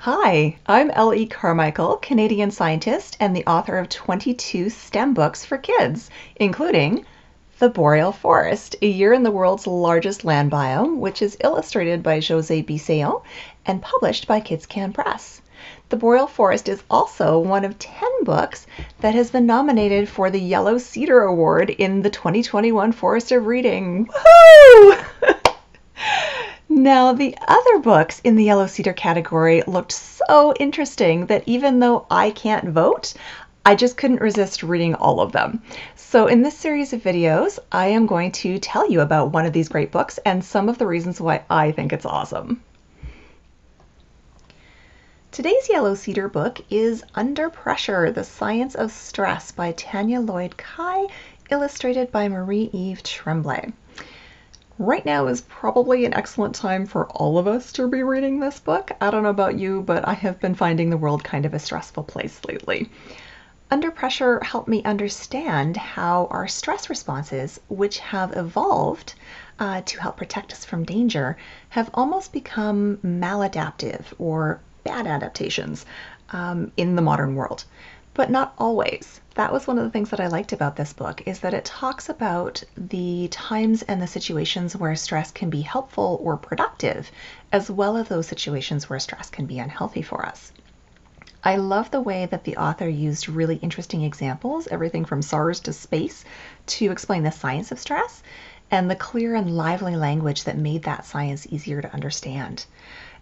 Hi, I'm L.E. Carmichael, Canadian scientist and the author of 22 STEM books for kids, including The Boreal Forest, a year in the world's largest land biome, which is illustrated by Josée Bisaillon and published by Kids Can Press. The Boreal Forest is also one of 10 books that has been nominated for the Yellow Cedar Award in the 2021 Forest of Reading. Woohoo! Now, the other books in the Yellow Cedar category looked so interesting that even though I can't vote, I just couldn't resist reading all of them. So in this series of videos, I am going to tell you about one of these great books and some of the reasons why I think it's awesome. Today's Yellow Cedar book is Under Pressure, The Science of Stress by Tanya Lloyd Kyi, illustrated by Marie-Eve Tremblay. Right now is probably an excellent time for all of us to be reading this book. I don't know about you, but I have been finding the world kind of a stressful place lately. Under Pressure helped me understand how our stress responses, which have evolved uh, to help protect us from danger, have almost become maladaptive or bad adaptations um, in the modern world but not always. That was one of the things that I liked about this book is that it talks about the times and the situations where stress can be helpful or productive, as well as those situations where stress can be unhealthy for us. I love the way that the author used really interesting examples, everything from SARS to space, to explain the science of stress and the clear and lively language that made that science easier to understand.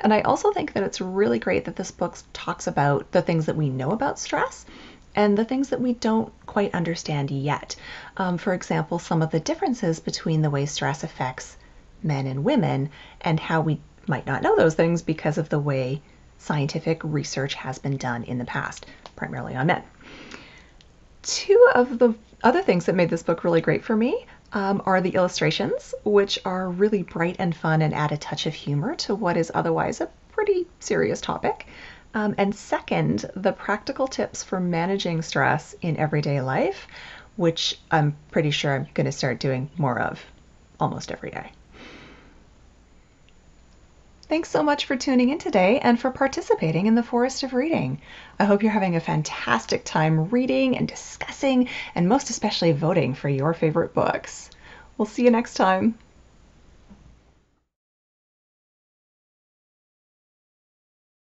And I also think that it's really great that this book talks about the things that we know about stress and the things that we don't quite understand yet. Um, for example, some of the differences between the way stress affects men and women and how we might not know those things because of the way scientific research has been done in the past, primarily on men. Two of the other things that made this book really great for me um, are the illustrations, which are really bright and fun and add a touch of humor to what is otherwise a pretty serious topic. Um, and second, the practical tips for managing stress in everyday life, which I'm pretty sure I'm going to start doing more of almost every day. Thanks so much for tuning in today and for participating in the Forest of Reading. I hope you're having a fantastic time reading and discussing, and most especially voting for your favorite books. We'll see you next time.